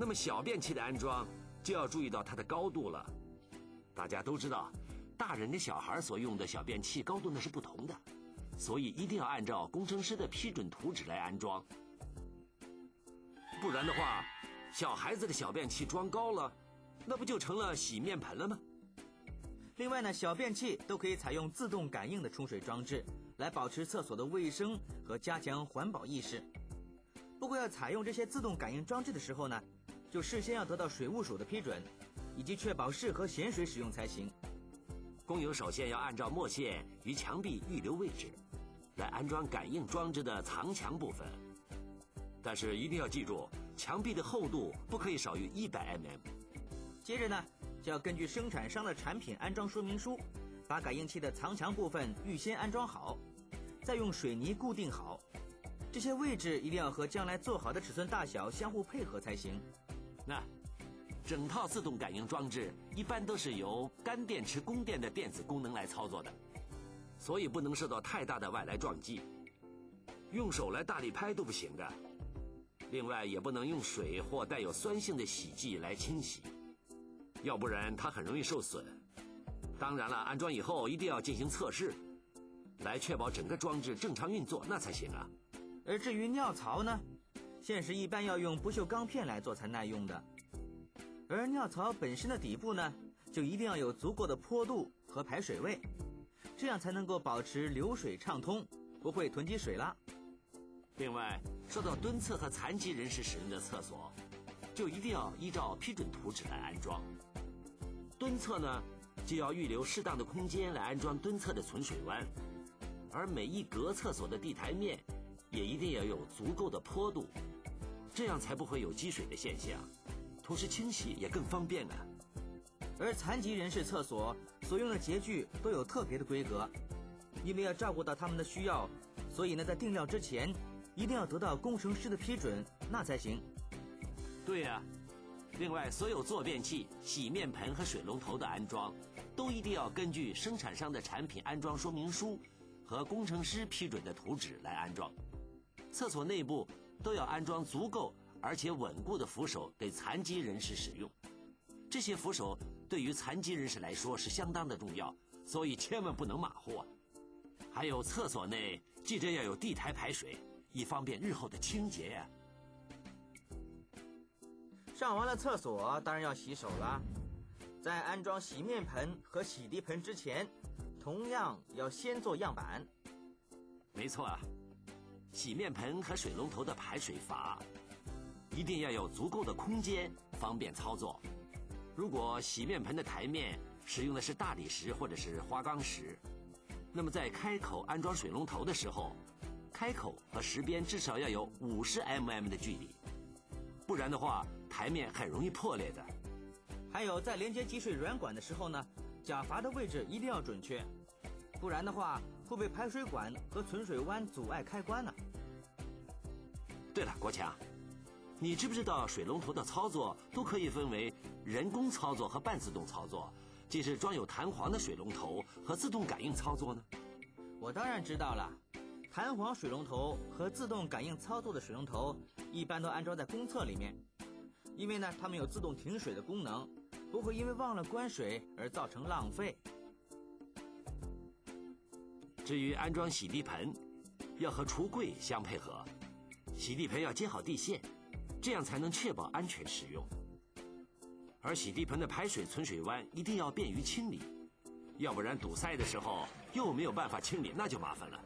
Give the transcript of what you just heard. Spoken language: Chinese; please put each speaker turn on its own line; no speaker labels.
那么小便器的安装就要注意到它的高度了。大家都知道，大人跟小孩所用的小便器高度那是不同的，所以一定要按照工程师的批准图纸来安装。不然的话，小孩子的小便器装高了，那不就成了洗面盆了吗？
另外呢，小便器都可以采用自动感应的冲水装置，来保持厕所的卫生和加强环保意识。不过要采用这些自动感应装置的时候呢，就事先要得到水务署的批准，以及确保适合咸水使用才行。
工友首先要按照墨线与墙壁预留位置，来安装感应装置的藏墙部分。但是一定要记住，墙壁的厚度不可以少于一百 mm。
接着呢，就要根据生产商的产品安装说明书，把感应器的藏墙部分预先安装好，再用水泥固定好。这些位置一定要和将来做好的尺寸大小相互配合才行。
那整套自动感应装置一般都是由干电池供电的电子功能来操作的，所以不能受到太大的外来撞击，用手来大力拍都不行的。另外，也不能用水或带有酸性的洗剂来清洗，要不然它很容易受损。当然了，安装以后一定要进行测试，来确保整个装置正常运作，那才行啊。
而至于尿槽呢，现实一般要用不锈钢片来做才耐用的。而尿槽本身的底部呢，就一定要有足够的坡度和排水位，这样才能够保持流水畅通，不会囤积水啦。
另外，说到蹲厕和残疾人士使用的厕所，就一定要依照批准图纸来安装。蹲厕呢，就要预留适当的空间来安装蹲厕的存水弯，而每一格厕所的地台面。也一定要有足够的坡度，这样才不会有积水的现象，同时清洗也更方便啊。
而残疾人士厕所所用的洁具都有特别的规格，因为要照顾到他们的需要，所以呢，在定料之前一定要得到工程师的批准，那才行。
对呀，另外，所有坐便器、洗面盆和水龙头的安装，都一定要根据生产商的产品安装说明书和工程师批准的图纸来安装。厕所内部都要安装足够而且稳固的扶手给残疾人士使用，这些扶手对于残疾人士来说是相当的重要，所以千万不能马虎啊！还有厕所内记得要有地台排水，以方便日后的清洁呀。
上完了厕所，当然要洗手啦。在安装洗面盆和洗涤盆之前，同样要先做样板。
没错啊。洗面盆和水龙头的排水阀一定要有足够的空间，方便操作。如果洗面盆的台面使用的是大理石或者是花岗石，那么在开口安装水龙头的时候，开口和石边至少要有五十 mm 的距离，不然的话台面很容易破裂的。
还有在连接集水软管的时候呢，假阀的位置一定要准确。不然的话，会被排水管和存水弯阻碍开关呢。
对了，国强，你知不知道水龙头的操作都可以分为人工操作和半自动操作，即是装有弹簧的水龙头和自动感应操作呢？
我当然知道了，弹簧水龙头和自动感应操作的水龙头一般都安装在公厕里面，因为呢，它们有自动停水的功能，不会因为忘了关水而造成浪费。
至于安装洗地盆，要和橱柜相配合，洗地盆要接好地线，这样才能确保安全使用。而洗地盆的排水存水弯一定要便于清理，要不然堵塞的时候又没有办法清理，那就麻烦了。